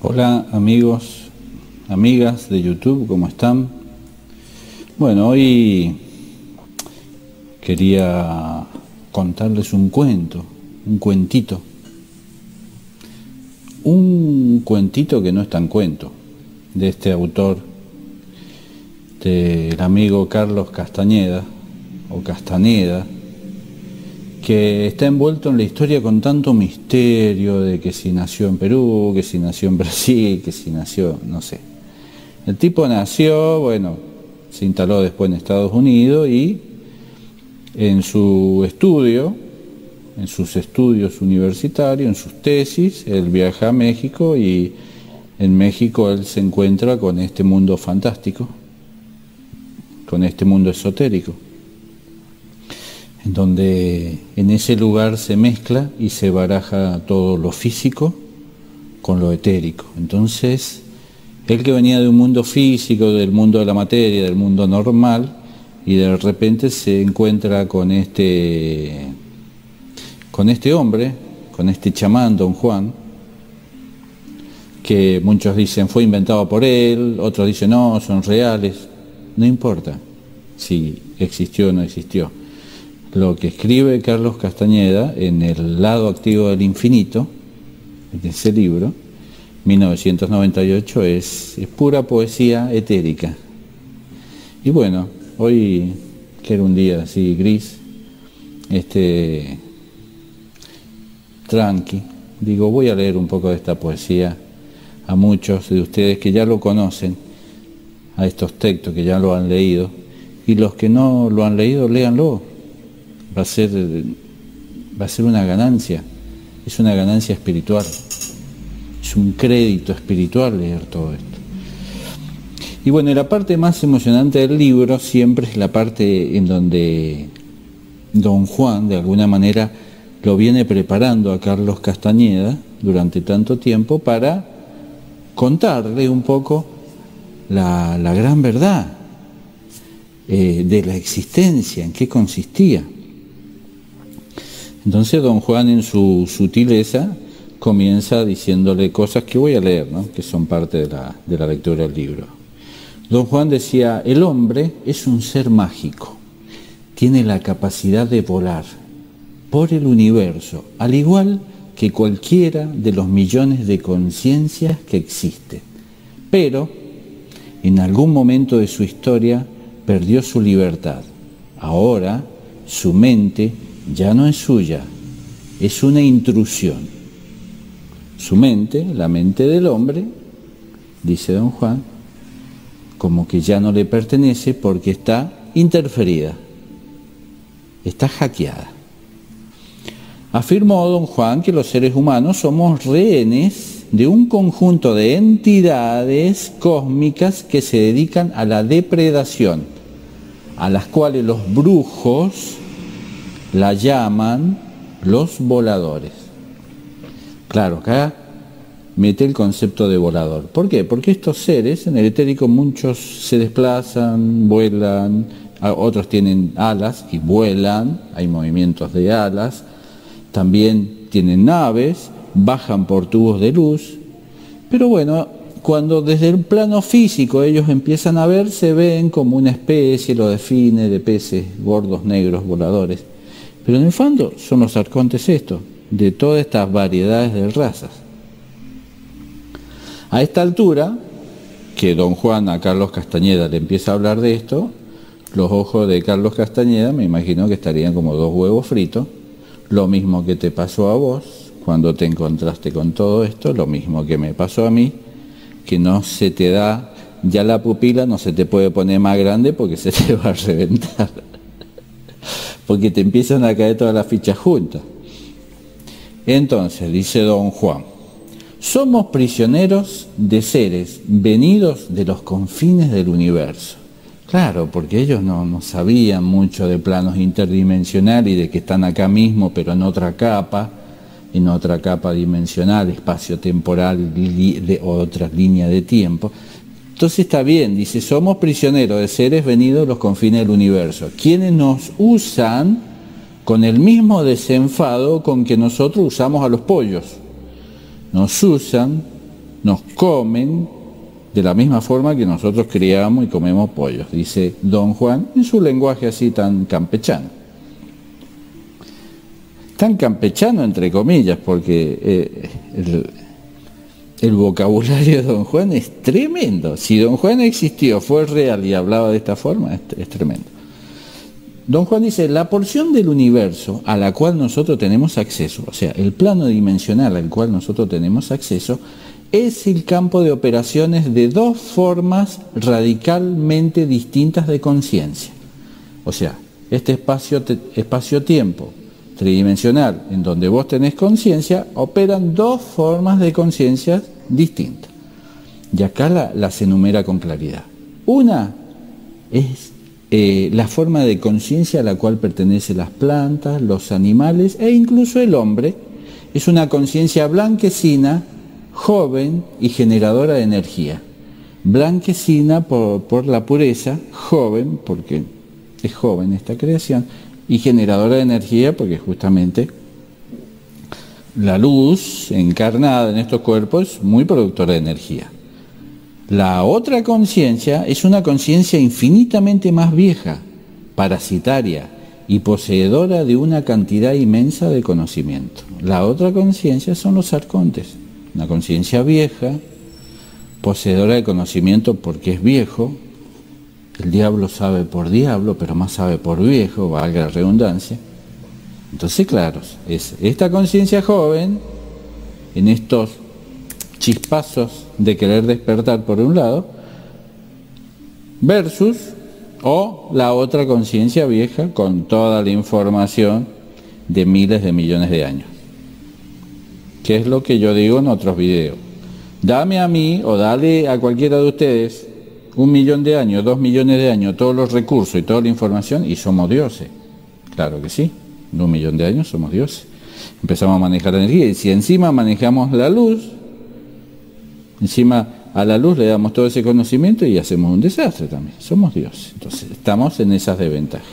Hola amigos, amigas de YouTube, ¿cómo están? Bueno, hoy quería contarles un cuento, un cuentito. Un cuentito que no es tan cuento, de este autor, del amigo Carlos Castañeda, o Castaneda, que está envuelto en la historia con tanto misterio de que si nació en Perú, que si nació en Brasil, que si nació, no sé. El tipo nació, bueno, se instaló después en Estados Unidos y en su estudio, en sus estudios universitarios, en sus tesis, él viaja a México y en México él se encuentra con este mundo fantástico, con este mundo esotérico donde en ese lugar se mezcla y se baraja todo lo físico con lo etérico. Entonces, él que venía de un mundo físico, del mundo de la materia, del mundo normal, y de repente se encuentra con este, con este hombre, con este chamán, don Juan, que muchos dicen fue inventado por él, otros dicen no, son reales, no importa si existió o no existió lo que escribe Carlos Castañeda en El lado activo del infinito, en ese libro, 1998, es, pura poesía etérica. Y bueno, hoy, que era un día así gris, este, tranqui, digo, voy a leer un poco de esta poesía a muchos de ustedes que ya lo conocen, a estos textos que ya lo han leído, y los que no lo han leído, léanlo, va a ser, va a ser una ganancia, es una ganancia espiritual, es un crédito espiritual leer todo esto. Y bueno, la parte más emocionante del libro siempre es la parte en donde don Juan, de alguna manera, lo viene preparando a Carlos Castañeda durante tanto tiempo para contarle un poco la, gran verdad eh, de la existencia, en qué consistía. Entonces don Juan en su sutileza comienza diciéndole cosas que voy a leer, que son parte de la, de la lectura del libro. Don Juan decía, el hombre es un ser mágico, tiene la capacidad de volar por el universo, al igual que cualquiera de los millones de conciencias que existen. Pero en algún momento de su historia perdió su libertad. Ahora su mente ya no es suya, es una intrusión. Su mente, la mente del hombre, dice don Juan, como que ya no le pertenece porque está interferida, está hackeada. Afirmó don Juan que los seres humanos somos rehenes de un conjunto de entidades cósmicas que se dedican a la depredación, a las cuales los brujos la llaman los voladores. Claro, acá mete el concepto de volador. ¿Por qué? Porque estos seres en el etérico muchos se desplazan, vuelan, otros tienen alas y vuelan, hay movimientos de alas, también tienen naves, bajan por tubos de luz, pero bueno, cuando desde el plano físico ellos empiezan a ver, se ven como una especie, lo define, de peces gordos, negros, voladores. Pero en el fondo son los arcontes estos, de todas estas variedades de razas. A esta altura, que don Juan a Carlos Castañeda le empieza a hablar de esto, los ojos de Carlos Castañeda me imagino que estarían como dos huevos fritos, lo mismo que te pasó a vos cuando te encontraste con todo esto, lo mismo que me pasó a mí, que no se te da, ya la pupila no se te puede poner más grande porque se te va a reventar porque te empiezan a caer todas las fichas juntas. Entonces, dice don Juan, somos prisioneros de seres venidos de los confines del universo. Claro, porque ellos no, sabían mucho de planos interdimensionales y de que están acá mismo, pero en otra capa, en otra capa dimensional, espacio-temporal, de otra línea de tiempo. Entonces está bien, dice, somos prisioneros de seres venidos de los confines del universo, quienes nos usan con el mismo desenfado con que nosotros usamos a los pollos. Nos usan nos comen de la misma forma que nosotros criamos y comemos pollos, dice don Juan en su lenguaje así tan campechano. Tan campechano entre comillas, porque eh, vocabulario de don Juan es tremendo. Si don Juan existió, fue real y hablaba de esta forma, es tremendo. Don Juan dice, la porción del universo a la cual nosotros tenemos acceso, o sea, el plano dimensional al cual nosotros tenemos acceso, es el campo de operaciones de dos formas radicalmente distintas de conciencia. O sea, este espacio-tiempo tridimensional en donde vos tenés conciencia, operan dos formas de conciencia distintas. Y acá las enumera con claridad. Una es eh, la forma de conciencia a la cual pertenecen las plantas, los animales e incluso el hombre, es una conciencia blanquecina, joven y generadora de energía. Blanquecina por, por, la pureza, joven, porque es joven esta creación, y generadora de energía porque justamente la luz encarnada en estos cuerpos es muy productora de energía. La otra conciencia es una conciencia infinitamente más vieja, parasitaria y poseedora de una cantidad inmensa de conocimiento. La otra conciencia son los arcontes, una conciencia vieja, poseedora de conocimiento porque es viejo. El diablo sabe por diablo, pero más sabe por viejo, valga la redundancia. Entonces, claro, es esta conciencia joven, en estos chispazos de querer despertar por un lado, versus o la otra conciencia vieja con toda la información de miles de millones de años. Que es lo que yo digo en otros videos. Dame a mí o dale a cualquiera de ustedes un millón de años, dos millones de años, todos los recursos y toda la información y somos dioses. Claro que sí, en un millón de años somos dioses. Empezamos a manejar la energía y si encima manejamos la luz, Encima a la luz le damos todo ese conocimiento y hacemos un desastre también. Somos Dios. Entonces estamos en esas desventajas.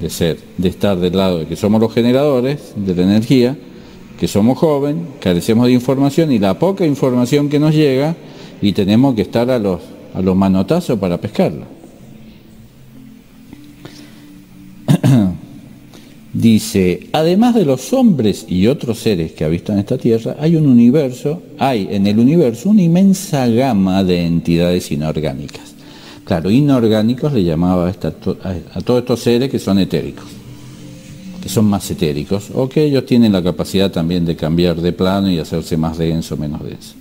De ser, de estar del lado de que somos los generadores de la energía, que somos jóvenes, carecemos de información y la poca información que nos llega y tenemos que estar a los, a los manotazos para pescarla. dice, además de los hombres y otros seres que habitan esta tierra, hay un universo, hay en el universo una inmensa gama de entidades inorgánicas. Claro, inorgánicos le llamaba a, todos estos seres que son etéricos, que son más etéricos, o que ellos tienen la capacidad también de cambiar de plano y hacerse más denso, menos denso.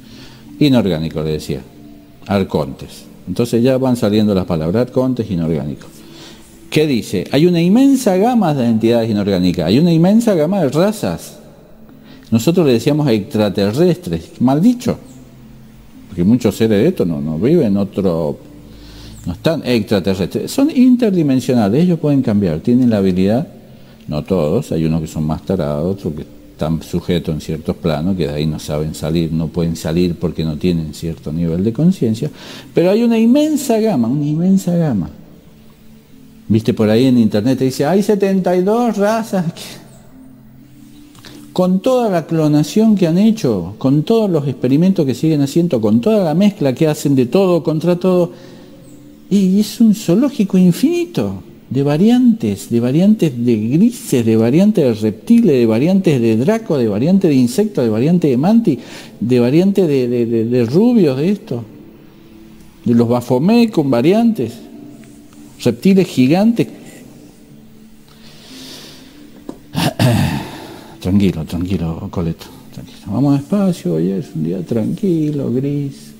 Inorgánico, le decía, arcontes. Entonces ya van saliendo las palabras arcontes, inorgánicos. ¿Qué dice? Hay una inmensa gama de entidades inorgánicas, hay una inmensa gama de razas. Nosotros le decíamos extraterrestres, mal dicho, porque muchos seres de estos no, no viven otro, no están extraterrestres, son interdimensionales, ellos pueden cambiar, tienen la habilidad, no todos, hay unos que son más tarados, otros que están sujetos en ciertos planos, que de ahí no saben salir, no pueden salir porque no tienen cierto nivel de conciencia, pero hay una inmensa gama, una inmensa gama. Viste por ahí en internet, te dice, hay 72 razas. Con toda la clonación que han hecho, con todos los experimentos que siguen haciendo, con toda la mezcla que hacen de todo contra todo, y es un zoológico infinito de variantes, de variantes de grises, de variantes de reptiles, de variantes de draco, de variantes de insectos, de variantes de manti, de variantes de, de rubios, de esto, de los bafomé con variantes reptiles gigantes. tranquilo, tranquilo, Coleto. Vamos despacio, hoy es un día tranquilo, gris,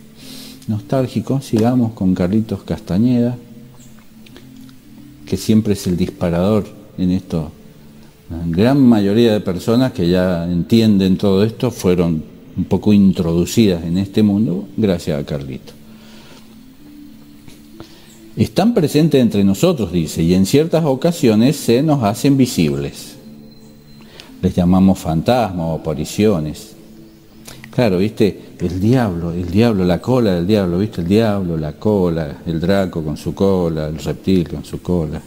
nostálgico. Sigamos con Carlitos Castañeda, que siempre es el disparador en esto. La gran mayoría de personas que ya entienden todo esto fueron un poco introducidas en este mundo gracias a Carlitos están presentes entre nosotros, dice, y en ciertas ocasiones se nos hacen visibles. Les llamamos fantasmas o apariciones. Claro, viste, el diablo, el diablo, la cola del diablo, viste, el diablo, la cola, el draco con su cola, el reptil con su cola,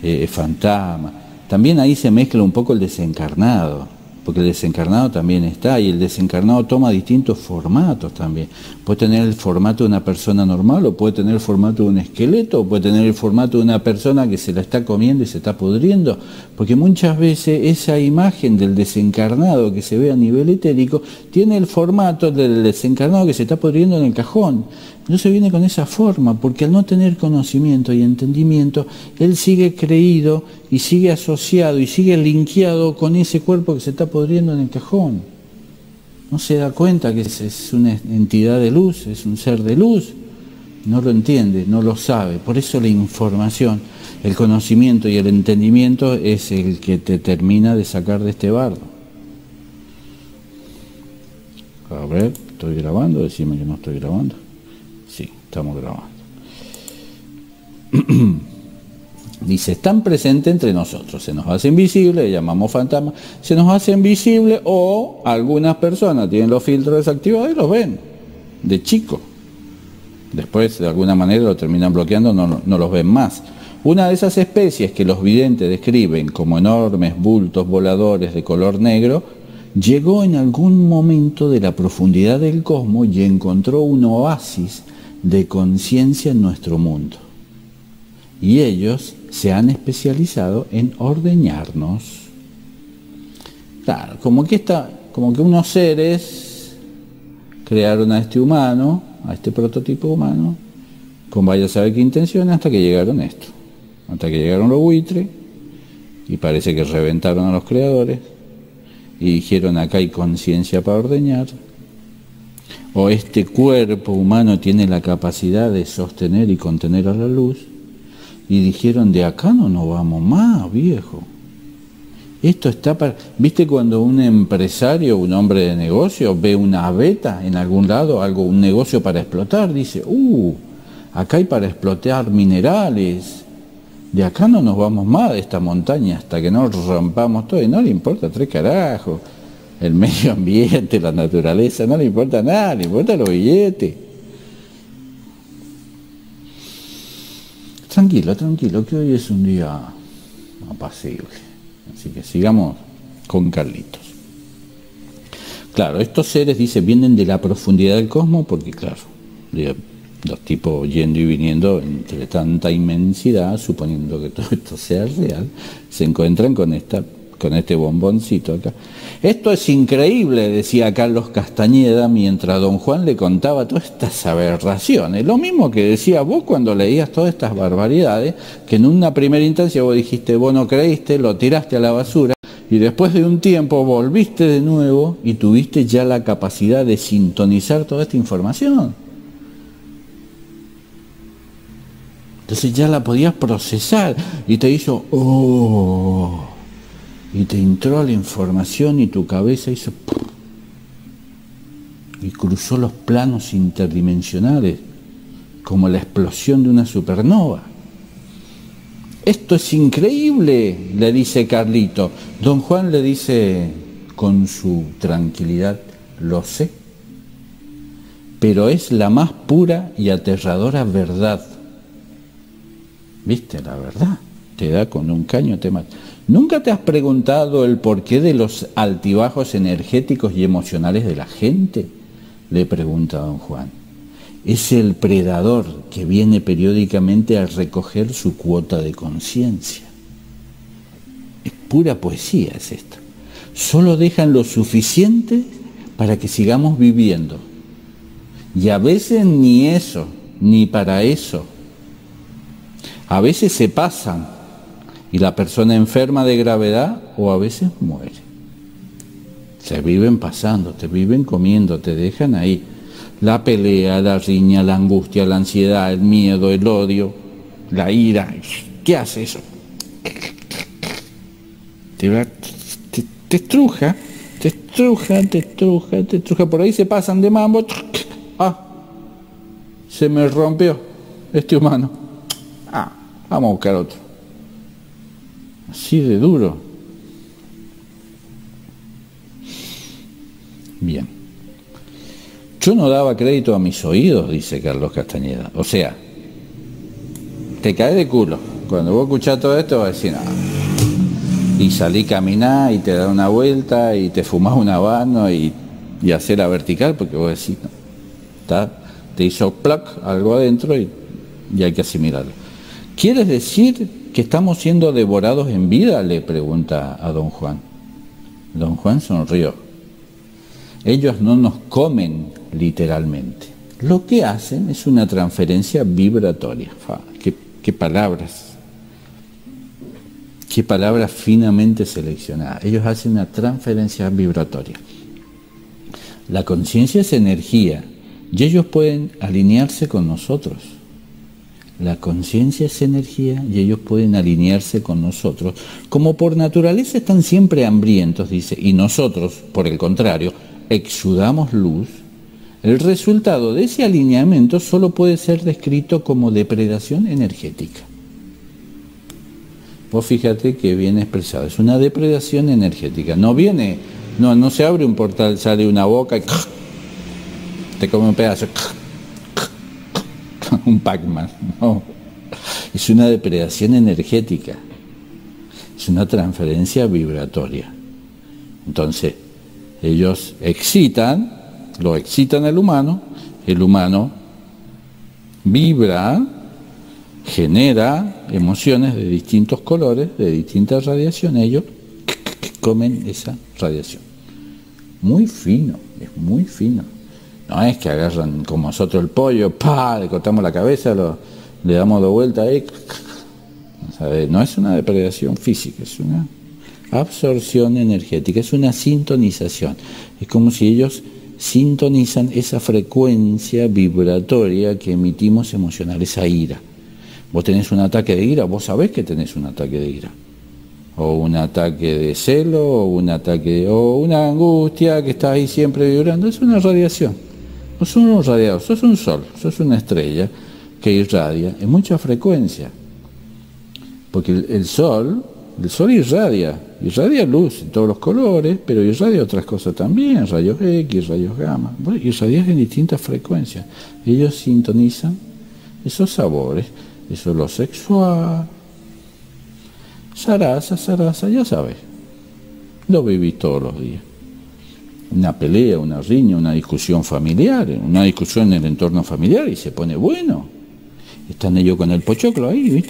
eh, el fantasma. También ahí se mezcla un poco el desencarnado, porque el desencarnado también está y el desencarnado toma distintos formatos también. Puede tener el formato de una persona normal o puede tener el formato de un esqueleto o puede tener el formato de una persona que se la está comiendo y se está pudriendo, porque muchas veces esa imagen del desencarnado que se ve a nivel etérico tiene el formato del desencarnado que se está pudriendo en el cajón. No se viene con esa forma, porque al no tener conocimiento y entendimiento, él sigue creído y sigue asociado y sigue linkeado con ese cuerpo que se está podriendo en el cajón. No se da cuenta que es, una entidad de luz, es un ser de luz. No lo entiende, no lo sabe. Por eso la información, el conocimiento y el entendimiento es el que te termina de sacar de este bardo. A ver, ¿estoy grabando? Decime que no estoy grabando. Estamos grabando. Dice, están presentes entre nosotros, se nos hace invisible, llamamos fantasma, se nos hace invisible o algunas personas tienen los filtros desactivados y los ven, de chico. Después, de alguna manera, lo terminan bloqueando, no, no los ven más. Una de esas especies que los videntes describen como enormes bultos voladores de color negro, llegó en algún momento de la profundidad del cosmos y encontró un oasis de conciencia en nuestro mundo. Y ellos se han especializado en ordeñarnos. Claro, como que, está, como que unos seres crearon a este humano, a este prototipo humano, con vaya a saber qué intenciones, hasta que llegaron esto. Hasta que llegaron los buitres, y parece que reventaron a los creadores, y dijeron acá hay conciencia para ordeñar, o este cuerpo humano tiene la capacidad de sostener y contener a la luz, y dijeron, de acá no nos vamos más, viejo. Esto está para... ¿Viste cuando un empresario, un hombre de negocio, ve una beta en algún lado, algo, un negocio para explotar? Dice, uh, acá hay para explotar minerales. De acá no nos vamos más de esta montaña hasta que no rompamos todo. Y no le importa tres carajos el medio ambiente, la naturaleza, no le importa nada, le importa los billetes. Tranquilo, tranquilo, que hoy es un día apacible. Así que sigamos con Carlitos. Claro, estos seres, dice, vienen de la profundidad del cosmos porque, claro, los tipos yendo y viniendo entre tanta inmensidad, suponiendo que todo esto sea real, se encuentran con esta con este bomboncito acá. Esto es increíble, decía Carlos Castañeda mientras don Juan le contaba todas estas aberraciones. Lo mismo que decía vos cuando leías todas estas barbaridades, que en una primera instancia vos dijiste, vos no creíste, lo tiraste a la basura, y después de un tiempo volviste de nuevo y tuviste ya la capacidad de sintonizar toda esta información. Entonces ya la podías procesar y te hizo, oh, y te entró la información y tu cabeza hizo y cruzó los planos interdimensionales como la explosión de una supernova. Esto es increíble, le dice Carlito. Don Juan le dice con su tranquilidad, lo sé, pero es la más pura y aterradora verdad. ¿Viste la verdad? Te da con un caño, te mata. ¿Nunca te has preguntado el porqué de los altibajos energéticos y emocionales de la gente? Le pregunta don Juan. Es el predador que viene periódicamente a recoger su cuota de conciencia. Es pura poesía es esto. Solo dejan lo suficiente para que sigamos viviendo. Y a veces ni eso, ni para eso. A veces se pasan y la persona enferma de gravedad o a veces muere. Se viven pasando, te viven comiendo, te dejan ahí. La pelea, la riña, la angustia, la ansiedad, el miedo, el odio, la ira. ¿Qué hace eso? Te, te, estruja, te estruja, te estruja, te estruja. Por ahí se pasan de mambo. Ah, se me rompió este humano. Ah, vamos a buscar otro. Así de duro. Bien. Yo no daba crédito a mis oídos, dice Carlos Castañeda. O sea, te cae de culo. Cuando vos escuchás todo esto vas a decir, y salí caminar y te da una vuelta y te fumás un habano y, y hacer la vertical porque vos decís, ¿está? te hizo pluck algo adentro y, y hay que asimilarlo. ¿Quieres decir que estamos siendo devorados en vida? Le pregunta a don Juan. Don Juan sonrió. Ellos no nos comen literalmente. Lo que hacen es una transferencia vibratoria. qué, qué palabras. Qué palabras finamente seleccionadas. Ellos hacen una transferencia vibratoria. La conciencia es energía y ellos pueden alinearse con nosotros. La conciencia es energía y ellos pueden alinearse con nosotros. Como por naturaleza están siempre hambrientos, dice, y nosotros, por el contrario, exudamos luz, el resultado de ese alineamiento solo puede ser descrito como depredación energética. Vos fíjate que viene expresado, es una depredación energética. No viene, no, no se abre un portal, sale una boca y te come un pedazo un Pac-Man. No. Es una depredación energética. Es una transferencia vibratoria. Entonces, ellos excitan, lo excitan al humano, el humano vibra, genera emociones de distintos colores, de distintas radiaciones, ellos comen esa radiación. Muy fino, es muy fino. No es que agarran como nosotros el pollo, pa, le cortamos la cabeza, le damos de vuelta ahí. No es una depredación física, es una absorción energética, es una sintonización. Es como si ellos sintonizan esa frecuencia vibratoria que emitimos emocional, esa ira. Vos tenés un ataque de ira, vos sabés que tenés un ataque de ira. O un ataque de celo, o un ataque, o una angustia que está ahí siempre vibrando. Es una radiación. No son unos radiados, sos un sol, sos una estrella que irradia en mucha frecuencia. Porque el, sol, el sol irradia, irradia luz en todos los colores, pero irradia otras cosas también, rayos X, rayos gamma, irradia en distintas frecuencias. Ellos sintonizan esos sabores, eso es lo sexual. Sarasa, Sarasa, ya sabes, lo vivís todos los días una pelea, una riña, una discusión familiar, una discusión en el entorno familiar y se pone bueno. Están ellos con el pochoclo ahí.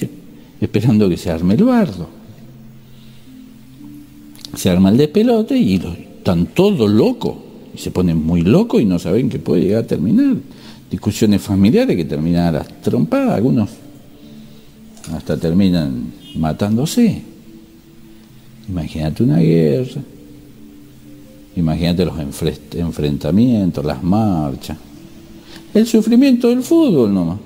Esperando que se arme el bardo. Se arma el despelote y están todos locos. Y se ponen muy locos y no saben qué puede llegar a terminar. Discusiones familiares que terminan a las trompadas, algunos hasta terminan matándose. Imagínate una guerra Imagínate los enfrentamientos, las marchas. El sufrimiento del fútbol nomás.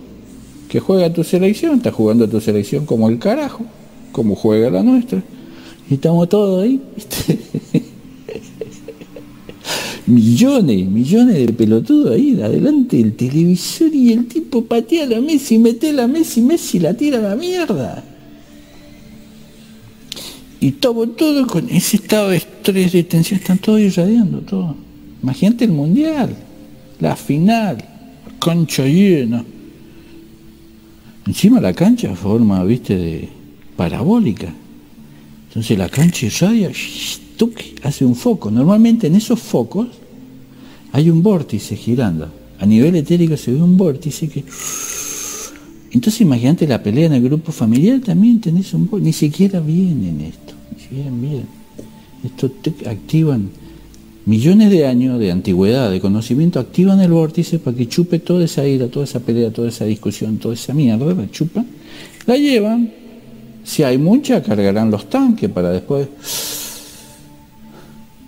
Que juega tu selección, está jugando tu selección como el carajo, como juega la nuestra. Y estamos todos ahí. millones, millones de pelotudos ahí, adelante del televisor y el tipo patea la Messi, mete la Messi, Messi la tira a la mierda. Y todo, todo con ese estado de estrés, de tensión, están todos irradiando, todo. Imagínate el mundial, la final, cancha llena. Encima la cancha forma, viste, de parabólica. Entonces la cancha irradia, hace un foco. Normalmente en esos focos hay un vórtice girando. A nivel etérico se ve un vórtice que... Entonces imagínate la pelea en el grupo familiar, también tenés un. Ni siquiera vienen esto. Bien, bien. Esto activan millones de años de antigüedad, de conocimiento, activan el vórtice para que chupe toda esa ira, toda esa pelea, toda esa discusión, toda esa mierda, la chupan, la llevan. Si hay mucha, cargarán los tanques para después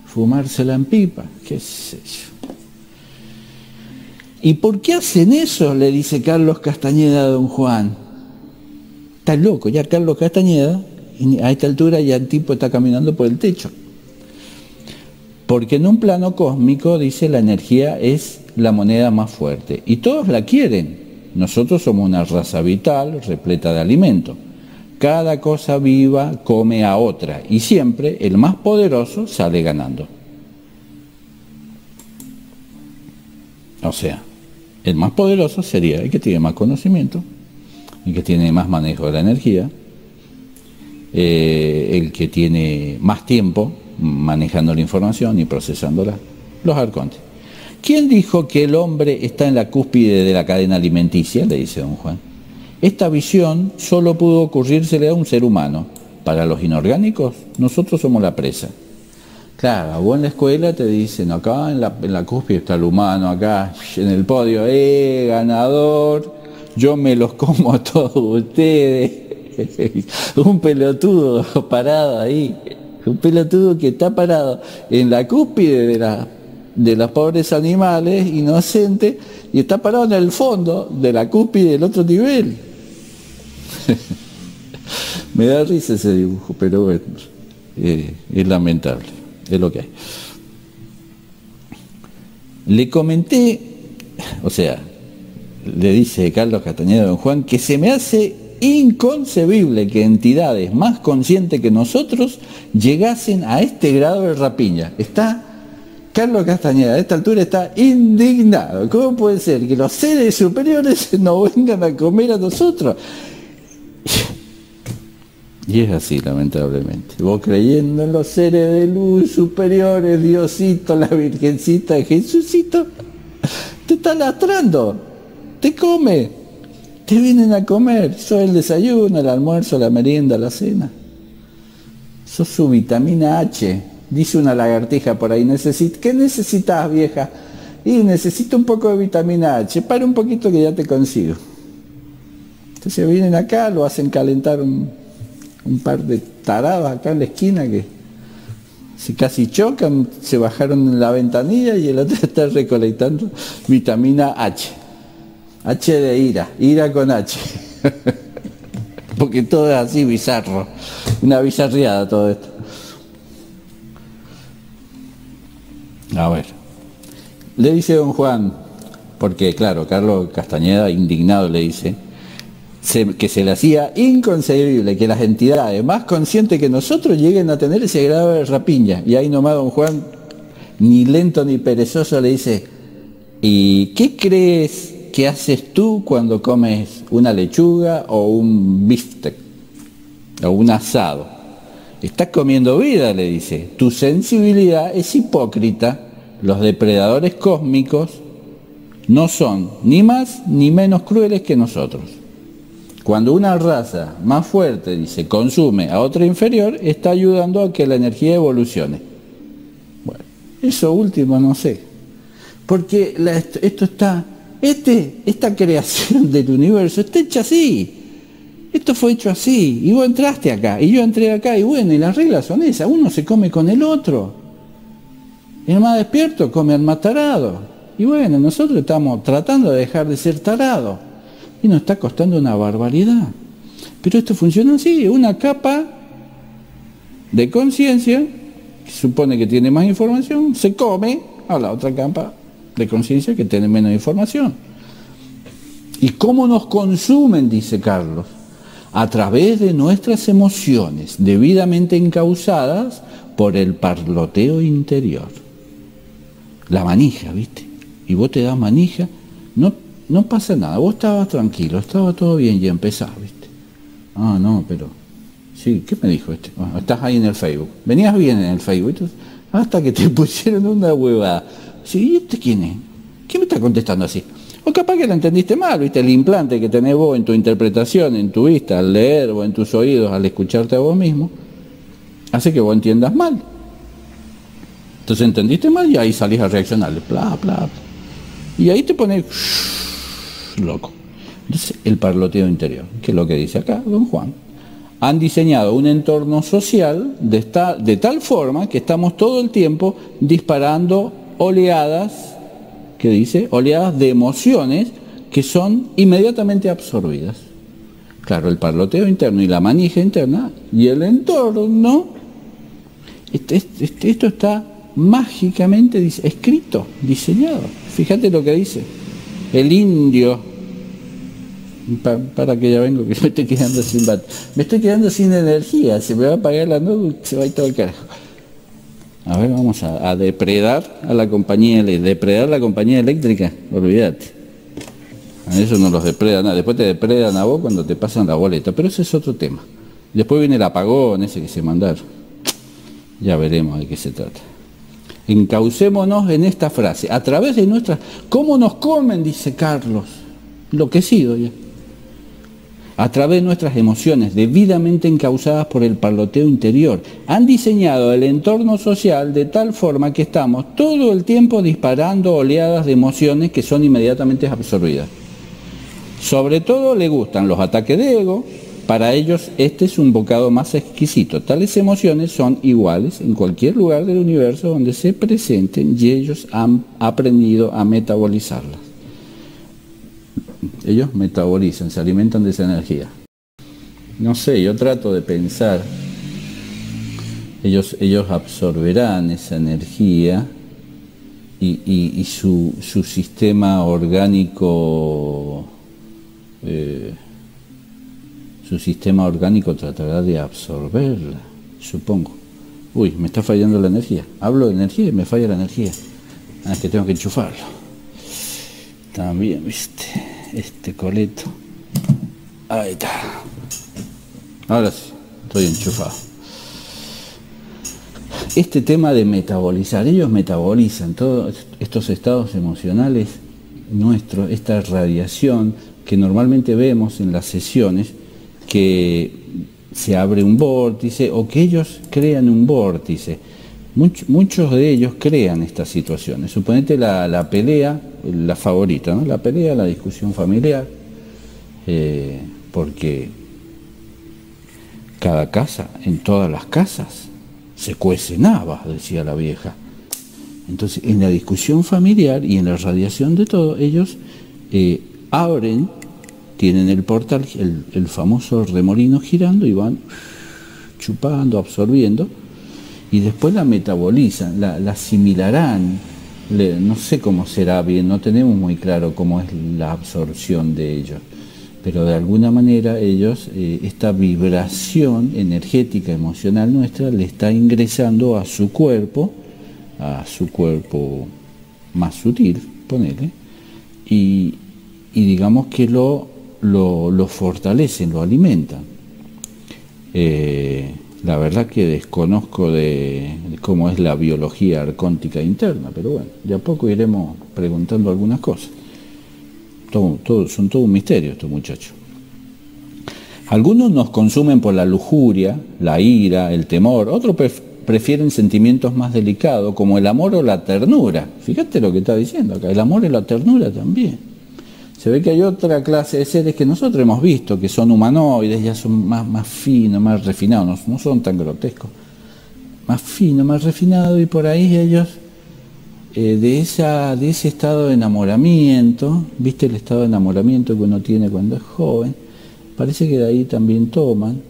fumársela en pipa, qué sé yo. ¿Y por qué hacen eso? Le dice Carlos Castañeda a don Juan. Está loco, ya Carlos Castañeda a esta altura ya el tipo está caminando por el techo. Porque en un plano cósmico, dice, la energía es la moneda más fuerte. Y todos la quieren. Nosotros somos una raza vital, repleta de alimento. Cada cosa viva come a otra. Y siempre el más poderoso sale ganando. O sea, el más poderoso sería el que tiene más conocimiento, el que tiene más manejo de la energía, eh, el que tiene más tiempo manejando la información y procesándola, los arcontes. ¿Quién dijo que el hombre está en la cúspide de la cadena alimenticia? Le dice don Juan. Esta visión solo pudo ocurrírsele a un ser humano. Para los inorgánicos, nosotros somos la presa. Claro, vos en la escuela te dicen, acá en la, cúspide está el humano, acá en el podio, ¡eh, ganador! Yo me los como a todos ustedes. un pelotudo parado ahí, un pelotudo que está parado en la cúspide de la los pobres animales inocentes y está parado en el fondo de la cúspide del otro nivel. Me da risa ese dibujo, pero eh, es lamentable, es lo que hay. Le comenté, o sea, le dice Carlos Castañeda don Juan, que se me hace inconcebible que entidades más conscientes que nosotros llegasen a este grado de rapiña. Está Carlos Castañeda a esta altura está indignado. ¿Cómo puede ser que los seres superiores no vengan a comer a nosotros? Y es así, lamentablemente. Vos creyendo en los seres de luz superiores, Diosito, la Virgencita, Jesucito, te está lastrando, te come, te vienen a comer. Sos el desayuno, el almuerzo, la merienda, la cena. Sos su vitamina H Dice una lagartija por ahí, ¿qué necesitas vieja? Y necesito un poco de vitamina H, para un poquito que ya te consigo. Entonces vienen acá, lo hacen calentar un, par de tarados acá en la esquina que se casi chocan, se bajaron en la ventanilla y el otro está recolectando vitamina H. H de ira, ira con H. Porque todo es así bizarro, una bizarriada todo esto. A ver. Le dice don Juan, porque claro, Carlos Castañeda, indignado, le dice que se le hacía inconcebible que las entidades más conscientes que nosotros lleguen a tener ese grado de rapiña. Y ahí nomás don Juan, ni lento ni perezoso, le dice, ¿y qué crees que haces tú cuando comes una lechuga o un bistec o un asado? Estás comiendo vida, le dice. Tu sensibilidad es hipócrita. Los depredadores cósmicos no son ni más ni menos crueles que nosotros. Cuando una raza más fuerte, dice, consume a otra inferior, está ayudando a que la energía evolucione. Bueno, eso último no sé. Porque esto está, este, esta creación del universo está hecha así. Esto fue hecho así, y vos entraste acá, y yo entré acá, y bueno, y las reglas son esas, uno se come con el otro. El más despierto come al más tarado. Y bueno, nosotros estamos tratando de dejar de ser tarado. Y nos está costando una barbaridad. Pero esto funciona así, una capa de conciencia, que supone que tiene más información, se come a la otra capa de conciencia que tiene menos información. ¿Y cómo nos consumen? Dice Carlos a través de nuestras emociones debidamente encausadas por el parloteo interior. La manija, ¿viste? Y vos te das manija, no, no pasa nada, vos estabas tranquilo, estaba todo bien y empezás, ¿viste? Ah, no, pero... Sí, ¿qué me dijo este? Ah, estás ahí en el Facebook. Venías bien en el Facebook, hasta que te pusieron una huevada. Sí, ¿y este quién es? ¿Quién me está contestando así? O capaz que lo entendiste mal, viste, el implante que tenés vos en tu interpretación, en tu vista, al leer o en tus oídos, al escucharte a vos mismo, hace que vos entiendas mal. Entonces entendiste mal y ahí salís a reaccionar, bla, bla. Y ahí te pones loco. Entonces, el parloteo interior, que es lo que dice acá don Juan. Han diseñado un entorno social de, de tal forma que estamos todo el tiempo disparando oleadas que dice, oleadas de emociones que son inmediatamente absorbidas. Claro, el parloteo interno y la manija interna y el entorno, este, este, este, esto está mágicamente escrito, diseñado. Fíjate lo que dice. El indio, para que ya vengo, que me estoy quedando sin. Me estoy quedando sin energía, se me va a apagar la nube, se va a ir todo el carajo. A ver, vamos a, depredar a la compañía, depredar la compañía eléctrica, olvídate. A eso no los depredan nada. Después te depredan a vos cuando te pasan la boleta, pero ese es otro tema. Después viene el apagón ese que se mandaron. Ya veremos de qué se trata. Encaucémonos en esta frase. A través de nuestras... ¿Cómo nos comen? Dice Carlos. Enloquecido ya. A través de nuestras emociones, debidamente encausadas por el parloteo interior, han diseñado el entorno social de tal forma que estamos todo el tiempo disparando oleadas de emociones que son inmediatamente absorbidas. Sobre todo le gustan los ataques de ego, para ellos este es un bocado más exquisito. Tales emociones son iguales en cualquier lugar del universo donde se presenten y ellos han aprendido a metabolizarlas. Ellos metabolizan, se alimentan de esa energía. No sé, yo trato de pensar, ellos, ellos absorberán esa energía y, su, sistema orgánico eh, su sistema orgánico tratará de absorberla, supongo. Uy, me está fallando la energía. Hablo de energía y me falla la energía. Ah, es que tengo que enchufarlo. También, viste, este coleto. Ahí está. Ahora sí, estoy enchufado. Este tema de metabolizar, ellos metabolizan todos estos estados emocionales nuestros, esta radiación que normalmente vemos en las sesiones, que se abre un vórtice o que ellos crean un vórtice. muchos de ellos crean estas situaciones. Suponete la, pelea, la favorita, ¿no? la pelea, la discusión familiar, eh, porque cada casa, en todas las casas, se cuecen habas, decía la vieja. Entonces, en la discusión familiar y en la radiación de todo, ellos eh, abren tienen el portal, el, famoso remolino girando y van chupando, absorbiendo, y después la metabolizan, la, asimilarán, no sé cómo será bien, no tenemos muy claro cómo es la absorción de ellos, pero de alguna manera ellos, eh, esta vibración energética, emocional nuestra, le está ingresando a su cuerpo, a su cuerpo más sutil, ponele, y digamos que lo lo, fortalecen, lo alimentan. Eh, la verdad que desconozco de, cómo es la biología arcóntica interna, pero bueno, de a poco iremos preguntando algunas cosas. Todo, son todo un misterio estos muchachos. Algunos nos consumen por la lujuria, la ira, el temor, otros prefieren sentimientos más delicados como el amor o la ternura. Fíjate lo que está diciendo acá, el amor y la ternura también se ve que hay otra clase de seres que nosotros hemos visto, que son humanoides, ya son más, más finos, más refinados, no, son tan grotescos, más finos, más refinados, y por ahí ellos, eh, de, esa, de ese estado de enamoramiento, viste el estado de enamoramiento que uno tiene cuando es joven, parece que de ahí también toman,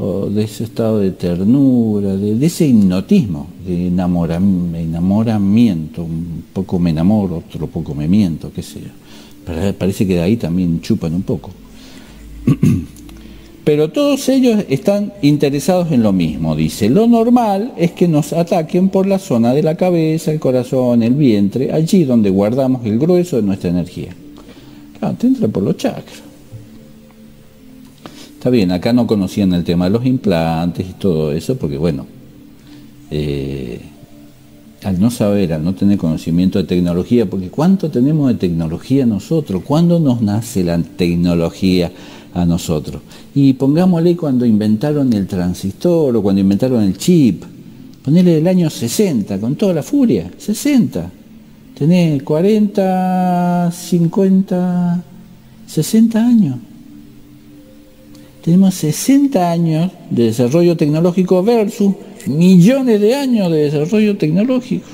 o de ese estado de ternura, de, ese hipnotismo, de enamoramiento, un poco me enamoro, otro poco me miento, qué sé yo Parece que de ahí también chupan un poco. Pero todos ellos están interesados en lo mismo, dice. Lo normal es que nos ataquen por la zona de la cabeza, el corazón, el vientre, allí donde guardamos el grueso de nuestra energía. Claro, te entra por los chakras. Está bien, acá no conocían el tema de los implantes y todo eso, porque bueno, eh, al no saber, al no tener conocimiento de tecnología, porque ¿cuánto tenemos de tecnología nosotros? ¿Cuándo nos nace la tecnología a nosotros? Y pongámosle cuando inventaron el transistor o cuando inventaron el chip, ponele el año 60, con toda la furia, 60. Tenés 40, 50, 60 años. Tenemos 60 años de desarrollo tecnológico versus millones de años de desarrollo tecnológico.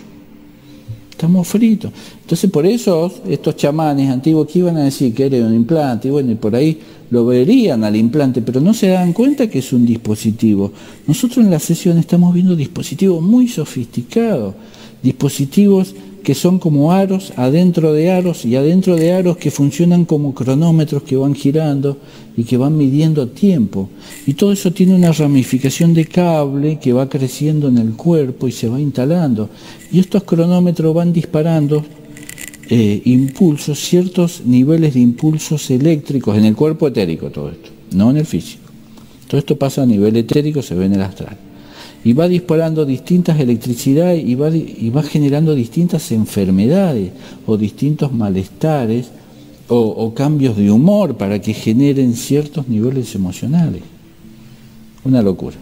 Estamos fritos. Entonces por eso estos chamanes antiguos que iban a decir que era un implante, y bueno, y por ahí lo verían al implante, pero no se dan cuenta que es un dispositivo. Nosotros en la sesión estamos viendo dispositivos muy sofisticados, dispositivos que son como aros adentro de aros y adentro de aros que funcionan como cronómetros que van girando y que van midiendo tiempo. Y todo eso tiene una ramificación de cable que va creciendo en el cuerpo y se va instalando. Y estos cronómetros van disparando eh, impulsos, ciertos niveles de impulsos eléctricos en el cuerpo etérico, todo esto, no en el físico. Todo esto pasa a nivel etérico, se ve en el astral. Y va disparando distintas electricidades y va, y va generando distintas enfermedades o distintos malestares o, cambios de humor para que generen ciertos niveles emocionales. Una locura.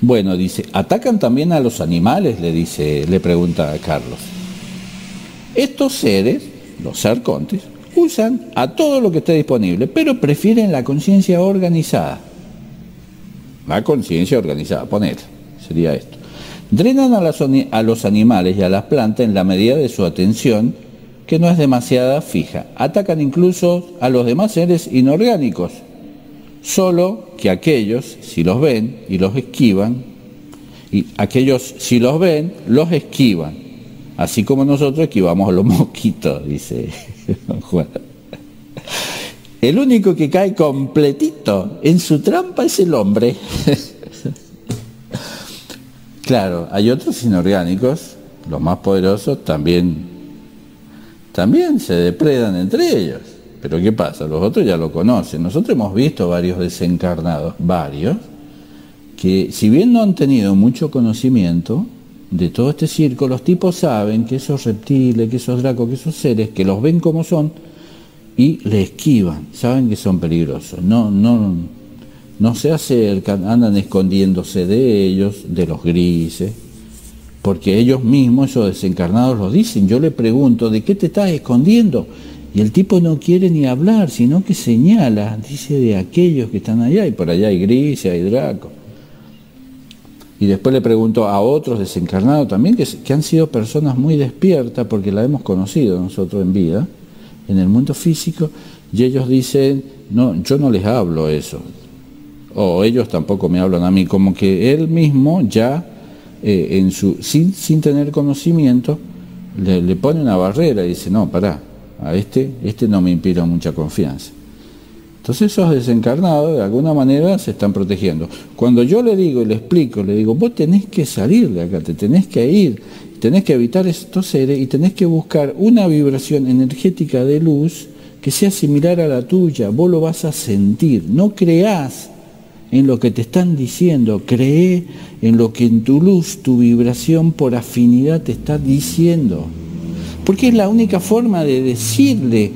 Bueno, dice, atacan también a los animales, le dice, le pregunta a Carlos. Estos seres, los arcontes, usan a todo lo que esté disponible, pero prefieren la conciencia organizada. La conciencia organizada, poner, sería esto. Drenan a, a los animales y a las plantas en la medida de su atención que no es demasiada fija. Atacan incluso a los demás seres inorgánicos, solo que aquellos, si los ven y los esquivan, y aquellos, si los ven, los esquivan, así como nosotros esquivamos a los mosquitos, dice Juan. El único que cae completito en su trampa es el hombre. claro, hay otros inorgánicos, los más poderosos también también se depredan entre ellos. Pero ¿qué pasa? Los otros ya lo conocen. Nosotros hemos visto varios desencarnados, varios, que si bien no han tenido mucho conocimiento de todo este circo, los tipos saben que esos reptiles, que esos dracos, que esos seres, que los ven como son y le esquivan, saben que son peligrosos. No, no, no se acercan, andan escondiéndose de ellos, de los grises, porque ellos mismos, esos desencarnados, lo dicen. Yo le pregunto, ¿de qué te estás escondiendo? Y el tipo no quiere ni hablar, sino que señala, dice de aquellos que están allá, y por allá hay grises, hay Draco. Y después le pregunto a otros desencarnados también, que, que han sido personas muy despiertas, porque la hemos conocido nosotros en vida, en el mundo físico, y ellos dicen, no, yo no les hablo eso. O ellos tampoco me hablan a mí, como que él mismo ya eh, en su, sin, sin tener conocimiento, le, pone una barrera y dice, no, pará, a este, este no me inspira mucha confianza. Entonces esos desencarnados de alguna manera se están protegiendo. Cuando yo le digo y le explico, le digo, vos tenés que salir de acá, te tenés que ir, tenés que evitar estos seres y tenés que buscar una vibración energética de luz que sea similar a la tuya, vos lo vas a sentir, no creás en lo que te están diciendo, cree en lo que en tu luz, tu vibración por afinidad te está diciendo. Porque es la única forma de decirle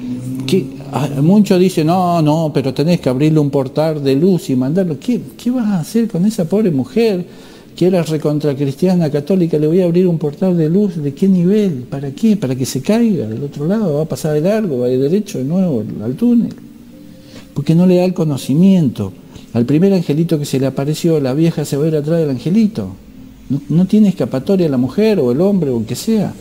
que muchos dicen, no, no, pero tenés que abrirle un portal de luz y mandarlo. ¿Qué, qué vas a hacer con esa pobre mujer que era recontracristiana católica? Le voy a abrir un portal de luz. ¿De qué nivel? ¿Para qué? ¿Para que se caiga del otro lado? ¿Va a pasar de largo? ¿Va de derecho de nuevo al túnel? Porque no le da el conocimiento. Al primer angelito que se le apareció, la vieja se va a ir atrás del angelito. No, tiene escapatoria la mujer o el hombre o el que sea.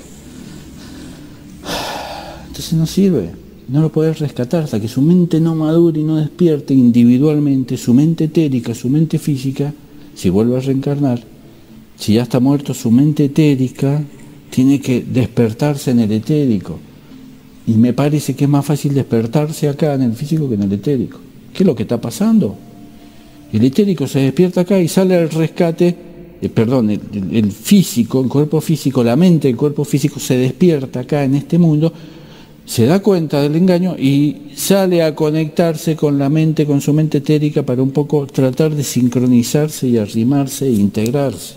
Entonces no sirve. No lo puedes rescatar hasta que su mente no madure y no despierte individualmente, su mente etérica, su mente física, si vuelve a reencarnar, si ya está muerto, su mente etérica tiene que despertarse en el etérico. Y me parece que es más fácil despertarse acá en el físico que en el etérico. ¿Qué es lo que está pasando? El etérico se despierta acá y sale al rescate, eh, perdón, el, físico, el cuerpo físico, la mente, el cuerpo físico se despierta acá en este mundo, se da cuenta del engaño y sale a conectarse con la mente, con su mente etérica para un poco tratar de sincronizarse y arrimarse e integrarse,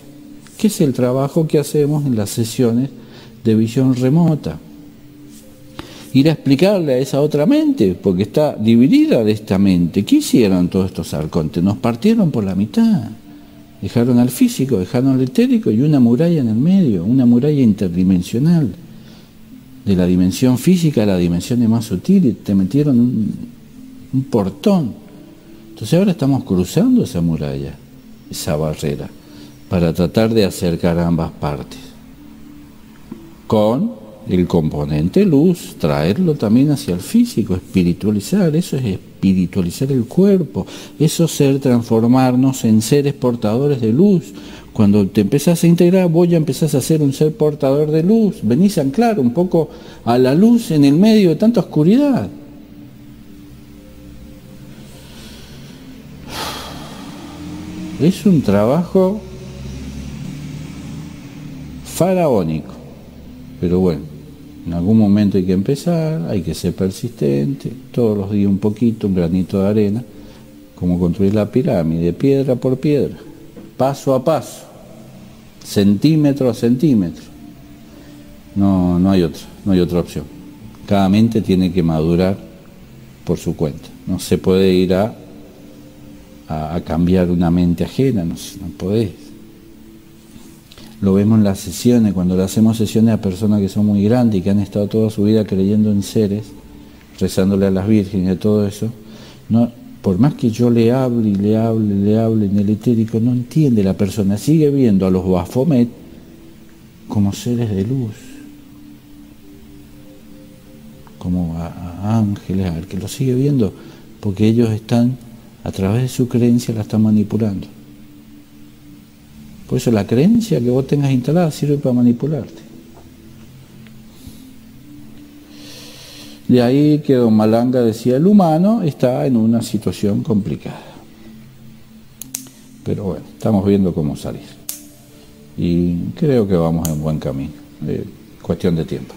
que es el trabajo que hacemos en las sesiones de visión remota ir a explicarle a esa otra mente, porque está dividida de esta mente. ¿Qué hicieron todos estos arcontes? Nos partieron por la mitad. Dejaron al físico, dejaron al etérico y una muralla en el medio, una muralla interdimensional. De la dimensión física a la dimensión más sutil y te metieron un, portón. Entonces ahora estamos cruzando esa muralla, esa barrera, para tratar de acercar ambas partes. Con el componente luz, traerlo también hacia el físico, espiritualizar, eso es espiritualizar el cuerpo, eso es ser transformarnos en seres portadores de luz. Cuando te empezás a integrar, vos ya empezás a ser un ser portador de luz, venís a anclar un poco a la luz en el medio de tanta oscuridad. Es un trabajo faraónico, pero bueno. En algún momento hay que empezar, hay que ser persistente, todos los días un poquito, un granito de arena, como construir la pirámide, piedra por piedra, paso a paso, centímetro a centímetro. No, no hay otra, no hay otra opción. Cada mente tiene que madurar por su cuenta. No se puede ir a, a, cambiar una mente ajena, no, no podés. Lo vemos en las sesiones, cuando le hacemos sesiones a personas que son muy grandes y que han estado toda su vida creyendo en seres, rezándole a las vírgenes y todo eso, no, por más que yo le hable y le hable, le hable en el etérico, no entiende la persona, sigue viendo a los Bafomet como seres de luz, como a, ángeles, a que lo sigue viendo, porque ellos están, a través de su creencia, la están manipulando. Por eso la creencia que vos tengas instalada sirve para manipularte. De ahí que don Malanga decía, el humano está en una situación complicada. Pero bueno, estamos viendo cómo salir. Y creo que vamos en buen camino. cuestión de tiempo.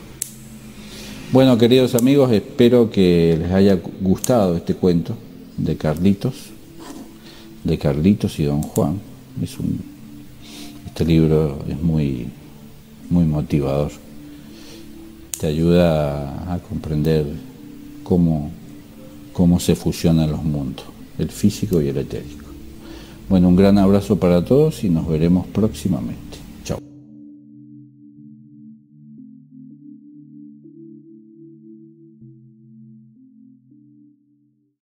Bueno, queridos amigos, espero que les haya gustado este cuento de Carlitos, de Carlitos y Don Juan. Es un, este libro es muy, muy motivador te ayuda a, comprender cómo, cómo se fusionan los mundos, el físico y el etérico. Bueno, un gran abrazo para todos y nos veremos próximamente.